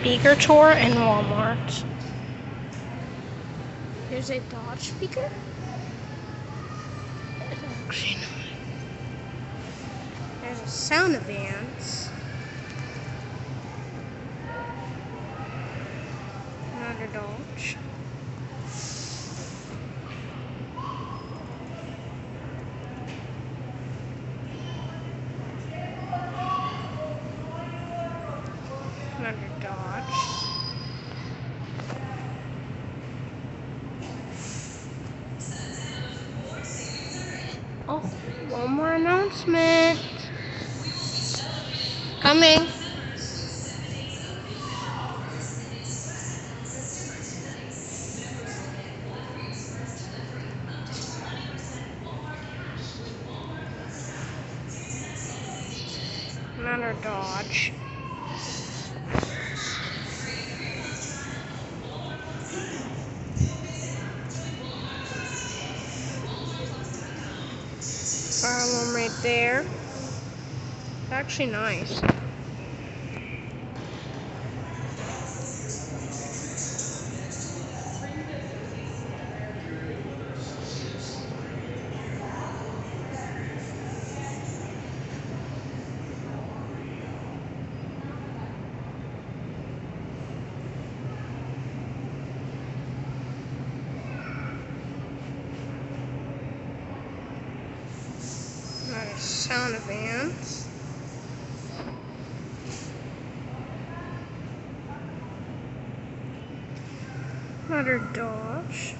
speaker tour in Walmart. Here's a Dodge speaker. There's a sound advance. Another Dodge. Another Dodge. Oh, one more announcement. Coming. Another Dodge. Fire right there. It's actually nice. Sound advance. Another Dodge.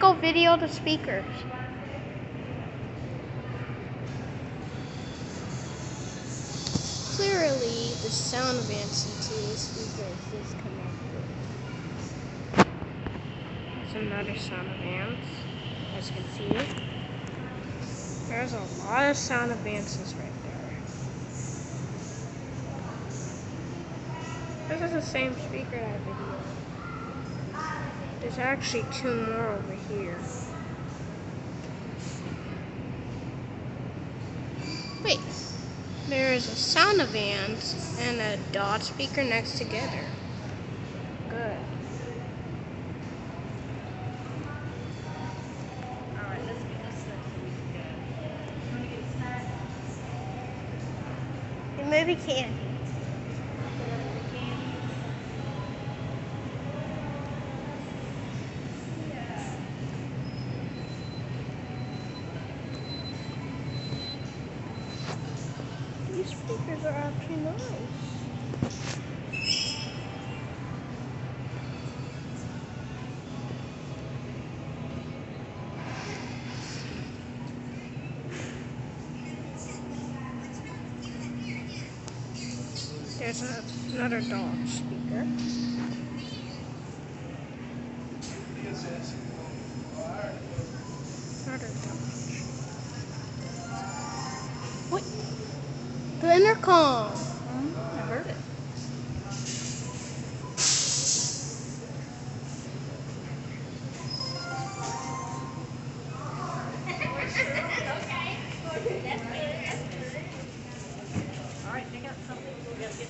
Go video the speakers. Clearly, the sound advance into the speaker is disconnected. There's another sound advance, as you can see. There's a lot of sound advances right there. This is the same speaker that I videoed. There's actually two more over here. Wait, there is a sound advance and a dot speaker next together. Good. Alright, let's get this set so we can go. You wanna get a snack? Maybe candy. These speakers are actually nice. There's another dog speaker. The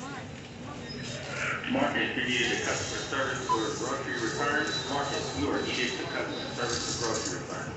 mine. Marcus, you needed a customer service for grocery returns. Marcus, you are needed to customer service for grocery returns.